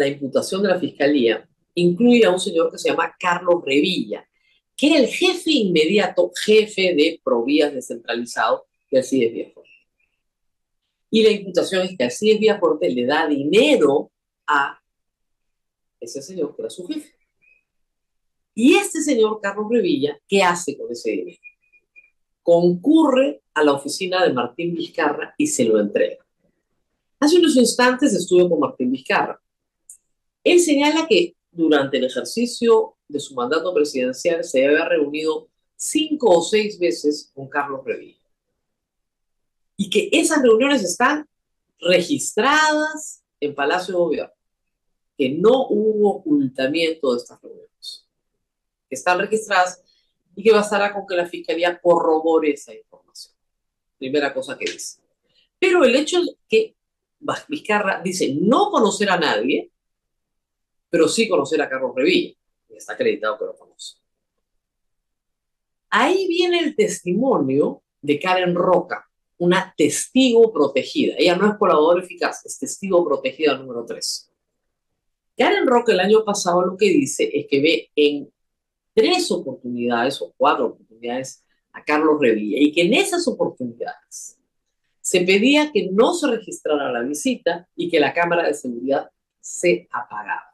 la imputación de la fiscalía incluye a un señor que se llama Carlos Revilla, que era el jefe inmediato, jefe de Provías descentralizado de Alcides Villafuerte. Y la imputación es que Alcides Villafuerte le da dinero a ese señor que era su jefe. Y este señor, Carlos Revilla, ¿qué hace con ese dinero? Concurre a la oficina de Martín Vizcarra y se lo entrega. Hace unos instantes estuve con Martín Vizcarra. Él señala que durante el ejercicio de su mandato presidencial se había reunido cinco o seis veces con Carlos Revilla. Y que esas reuniones están registradas en Palacio de Gobierno, que no hubo ocultamiento de estas reuniones, que están registradas y que bastará con que la Fiscalía corrobore esa información. Primera cosa que dice. Pero el hecho es que Vizcarra dice no conocer a nadie, pero sí conocer a Carlos Revilla, que está acreditado que lo conoce. Ahí viene el testimonio de Karen Roca, una testigo protegida. Ella no es colaboradora eficaz, es testigo protegida número 3. Karen Roca el año pasado lo que dice es que ve en tres oportunidades o cuatro oportunidades a Carlos Revilla y que en esas oportunidades se pedía que no se registrara la visita y que la cámara de seguridad se apagaba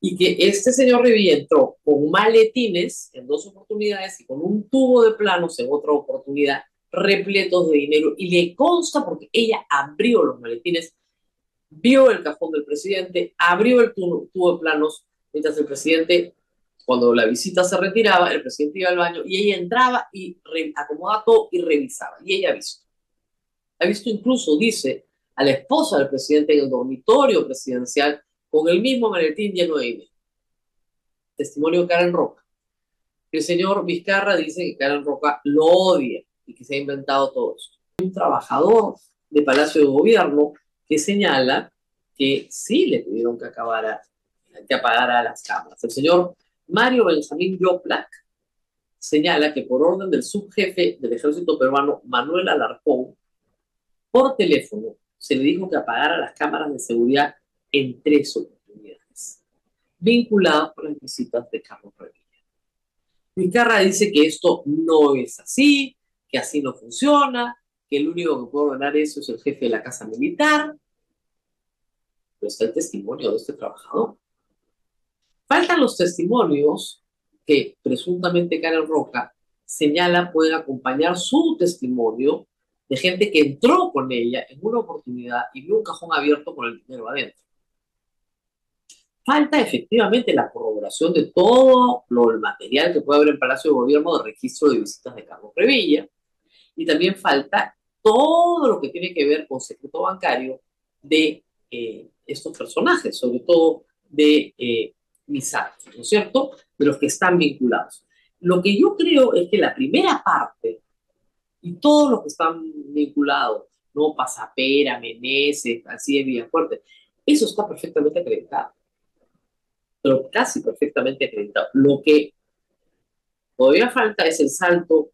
y que este señor Revilla entró con maletines en dos oportunidades y con un tubo de planos en otra oportunidad repletos de dinero y le consta porque ella abrió los maletines, vio el cajón del presidente, abrió el tubo, de planos mientras el presidente, cuando la visita se retiraba, el presidente iba al baño y ella entraba y acomodaba todo y revisaba y ella ha visto. Ha visto incluso, dice, a la esposa del presidente en el dormitorio presidencial con el mismo maletín de dinero. Testimonio de Karen Roca. El señor Vizcarra dice que Karen Roca lo odia y que se ha inventado todo esto. Un trabajador de Palacio de Gobierno que señala que sí le pidieron que acabara, que apagara las cámaras. El señor Mario Benjamín Yoplac señala que por orden del subjefe del ejército peruano, Manuel Alarcón, por teléfono se le dijo que apagara las cámaras de seguridad en tres oportunidades, vinculadas con las visitas de Carlos Revilla. Vizcarra dice que esto no es así, que así no funciona, que el único que puede ordenar eso es el jefe de la Casa Militar. Pero está el testimonio de este trabajador. Faltan los testimonios que presuntamente Karen Roca señala pueden acompañar su testimonio de gente que entró con ella en una oportunidad y vio un cajón abierto con el dinero adentro falta efectivamente la corroboración de todo lo, el material que puede haber en Palacio de Gobierno de registro de visitas de Carlos Revilla, y también falta todo lo que tiene que ver con secreto bancario de eh, estos personajes, sobre todo de eh, ¿no es cierto? De los que están vinculados. Lo que yo creo es que la primera parte y todos los que están vinculados, ¿no? Pasapera, Meneses, así de Villafuerte, eso está perfectamente acreditado casi perfectamente acreditado. Lo que todavía falta es el salto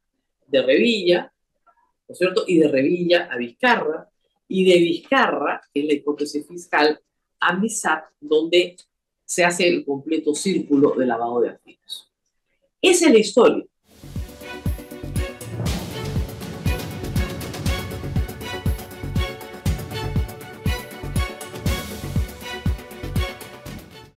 de Revilla, ¿no es cierto? Y de Revilla a Vizcarra, y de Vizcarra, que es la hipótesis fiscal, a MISAT, donde se hace el completo círculo de lavado de activos. Es la historia.